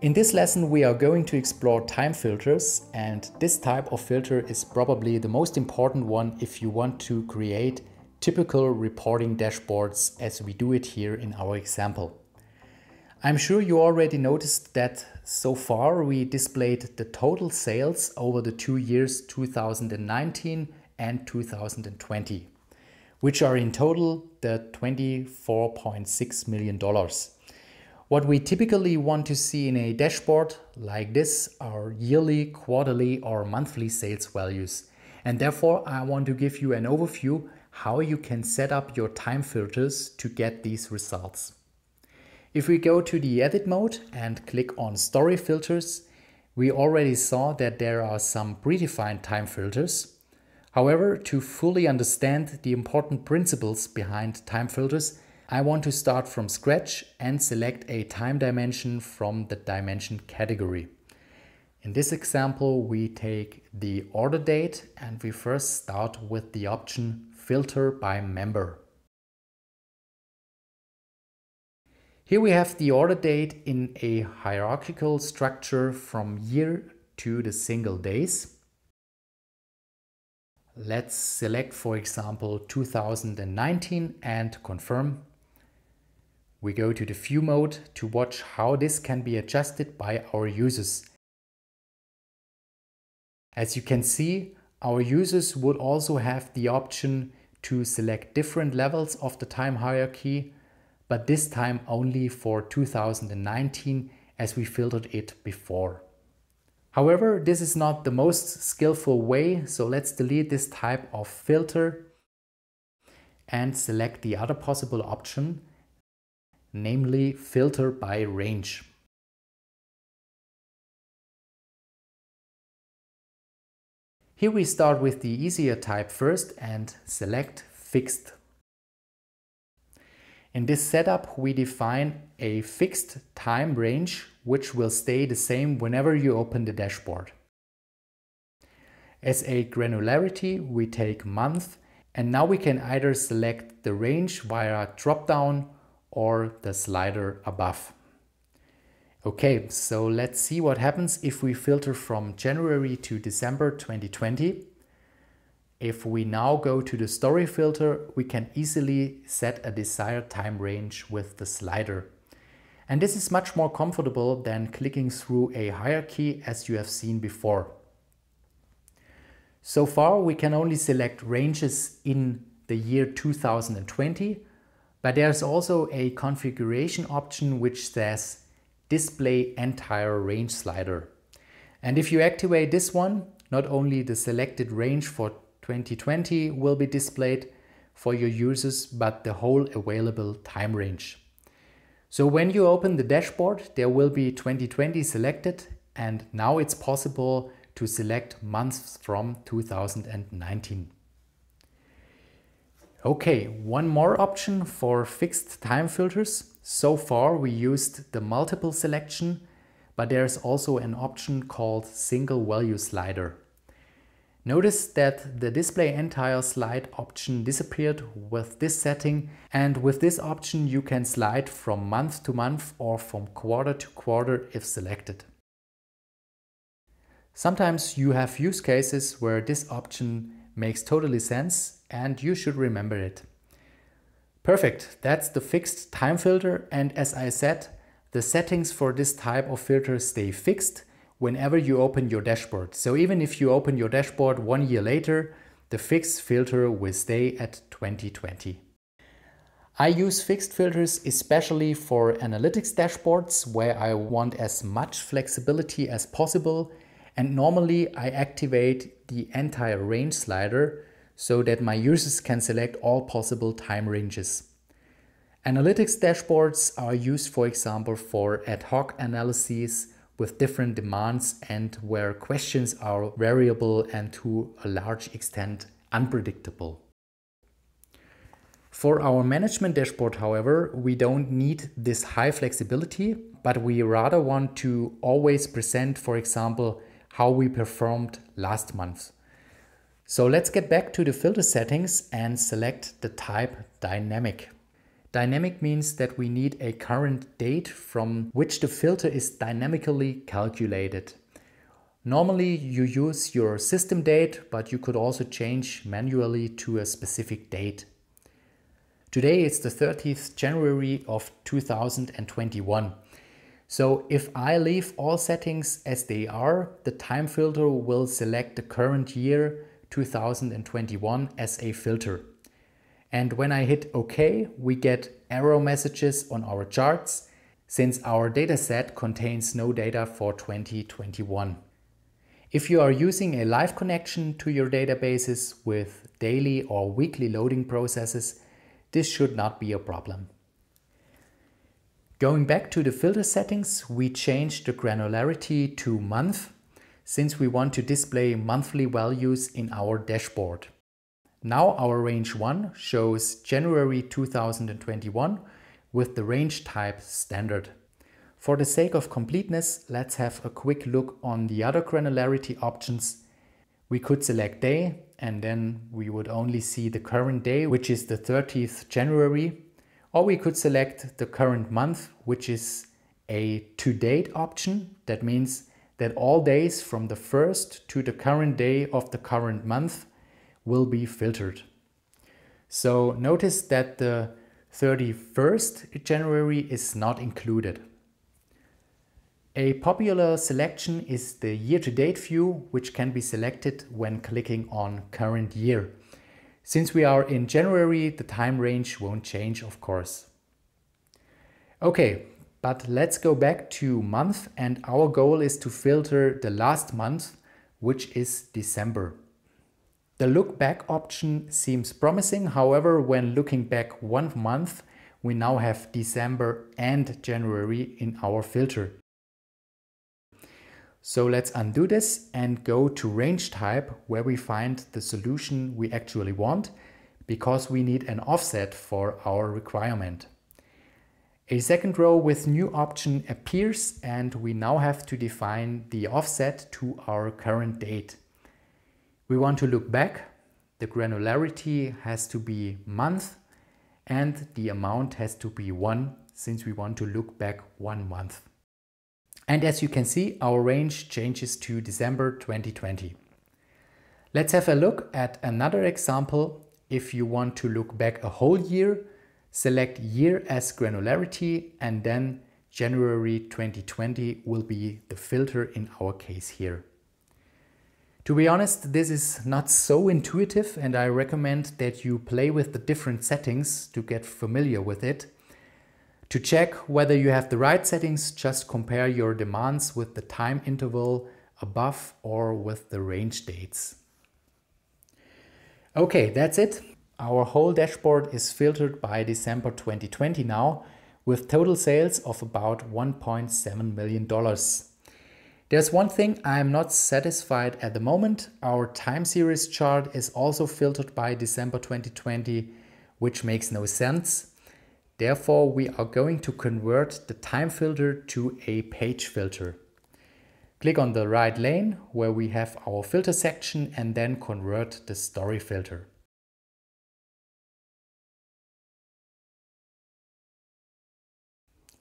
In this lesson we are going to explore time filters and this type of filter is probably the most important one if you want to create typical reporting dashboards as we do it here in our example. I'm sure you already noticed that so far we displayed the total sales over the two years 2019 and 2020, which are in total the $24.6 million. What we typically want to see in a dashboard like this are yearly, quarterly or monthly sales values. And therefore I want to give you an overview how you can set up your time filters to get these results. If we go to the edit mode and click on story filters, we already saw that there are some predefined time filters. However, to fully understand the important principles behind time filters, I want to start from scratch and select a time dimension from the dimension category. In this example, we take the order date and we first start with the option filter by member. Here we have the order date in a hierarchical structure from year to the single days. Let's select, for example, 2019 and confirm. We go to the view mode to watch how this can be adjusted by our users. As you can see, our users would also have the option to select different levels of the time hierarchy, but this time only for 2019 as we filtered it before. However, this is not the most skillful way, so let's delete this type of filter and select the other possible option namely filter by range. Here we start with the easier type first and select fixed. In this setup we define a fixed time range which will stay the same whenever you open the dashboard. As a granularity we take month and now we can either select the range via drop down or the slider above. Okay, so let's see what happens if we filter from January to December 2020. If we now go to the story filter, we can easily set a desired time range with the slider. And this is much more comfortable than clicking through a hierarchy as you have seen before. So far, we can only select ranges in the year 2020 but there's also a configuration option which says display entire range slider. And if you activate this one, not only the selected range for 2020 will be displayed for your users, but the whole available time range. So when you open the dashboard, there will be 2020 selected and now it's possible to select months from 2019. Okay, one more option for fixed time filters. So far we used the multiple selection, but there's also an option called single value slider. Notice that the display entire slide option disappeared with this setting and with this option you can slide from month to month or from quarter to quarter if selected. Sometimes you have use cases where this option makes totally sense and you should remember it. Perfect, that's the fixed time filter and as I said, the settings for this type of filter stay fixed whenever you open your dashboard. So even if you open your dashboard one year later, the fixed filter will stay at 2020. I use fixed filters especially for analytics dashboards where I want as much flexibility as possible and normally I activate the entire range slider so that my users can select all possible time ranges. Analytics dashboards are used, for example, for ad hoc analyses with different demands and where questions are variable and to a large extent unpredictable. For our management dashboard, however, we don't need this high flexibility, but we rather want to always present, for example, how we performed last month. So let's get back to the filter settings and select the type dynamic. Dynamic means that we need a current date from which the filter is dynamically calculated. Normally you use your system date, but you could also change manually to a specific date. Today it's the 30th January of 2021. So if I leave all settings as they are, the time filter will select the current year 2021 as a filter. And when I hit OK, we get error messages on our charts since our dataset contains no data for 2021. If you are using a live connection to your databases with daily or weekly loading processes, this should not be a problem. Going back to the filter settings, we change the granularity to month since we want to display monthly values in our dashboard. Now our range 1 shows January 2021 with the range type standard. For the sake of completeness, let's have a quick look on the other granularity options. We could select day and then we would only see the current day, which is the 30th January. Or we could select the current month, which is a to date option. That means that all days from the first to the current day of the current month will be filtered. So notice that the 31st January is not included. A popular selection is the year-to-date view, which can be selected when clicking on current year. Since we are in January, the time range won't change, of course. Okay, but let's go back to month and our goal is to filter the last month, which is December. The look back option seems promising. However, when looking back one month, we now have December and January in our filter. So let's undo this and go to range type where we find the solution we actually want because we need an offset for our requirement. A second row with new option appears and we now have to define the offset to our current date. We want to look back. The granularity has to be month and the amount has to be one since we want to look back one month. And as you can see, our range changes to December 2020. Let's have a look at another example. If you want to look back a whole year, select year as granularity and then January 2020 will be the filter in our case here. To be honest, this is not so intuitive and I recommend that you play with the different settings to get familiar with it. To check whether you have the right settings, just compare your demands with the time interval above or with the range dates. Okay, that's it. Our whole dashboard is filtered by December 2020 now with total sales of about $1.7 million. There's one thing I'm not satisfied at the moment. Our time series chart is also filtered by December 2020, which makes no sense. Therefore, we are going to convert the time filter to a page filter. Click on the right lane where we have our filter section and then convert the story filter.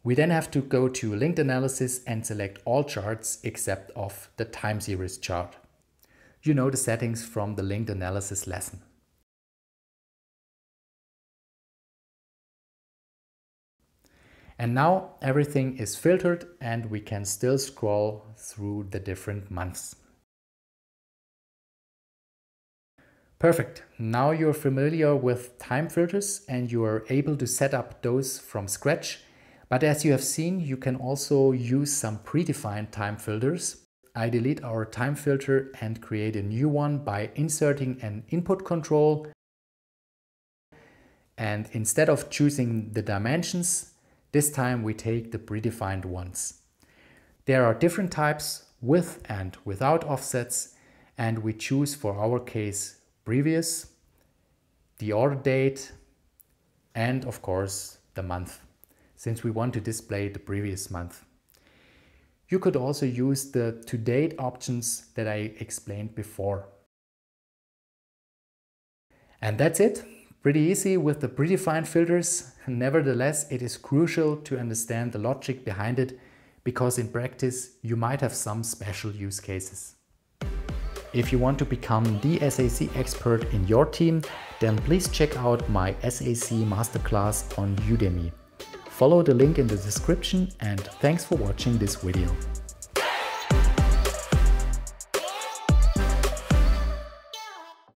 We then have to go to linked analysis and select all charts except of the time series chart. You know the settings from the linked analysis lesson. And now everything is filtered and we can still scroll through the different months. Perfect. Now you're familiar with time filters and you are able to set up those from scratch but as you have seen, you can also use some predefined time filters. I delete our time filter and create a new one by inserting an input control. And instead of choosing the dimensions, this time we take the predefined ones. There are different types with and without offsets and we choose for our case previous, the order date, and of course the month since we want to display the previous month. You could also use the to date options that I explained before. And that's it. Pretty easy with the predefined filters. Nevertheless, it is crucial to understand the logic behind it because in practice you might have some special use cases. If you want to become the SAC expert in your team, then please check out my SAC masterclass on Udemy. Follow the link in the description and thanks for watching this video.